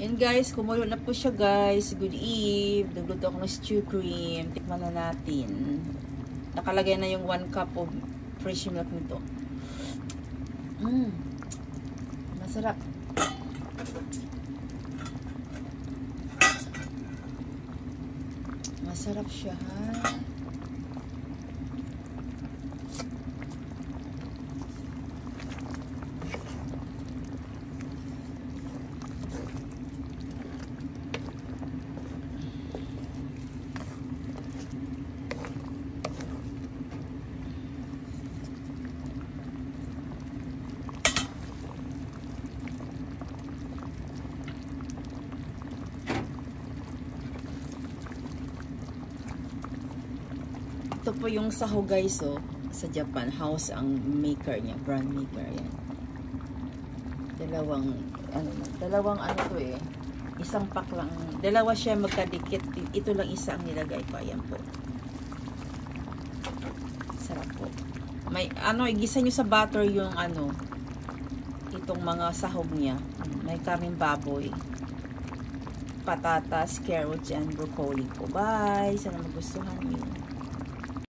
Yan guys, kumulo na po siya guys. Good eve. Nagluto ako ng stew cream. Tikman na natin. Nakalagay na yung 1 cup of fresh milk nito. Mmm. Masarap. Masarap siya ha. Ito po yung saho guys oh, sa Japan. House ang maker niya, brand maker yan. Dalawang, ano, dalawang ano to eh. Isang pack lang. Dalawa siya magkadikit. Ito lang isa ang nilagay ko. Ayan po. Sarap po. May, ano, igisa nyo sa butter yung ano, itong mga sahog niya. May kaming baboy patatas, carrots, and broccoli po. Bye! Sana magustuhan niyo.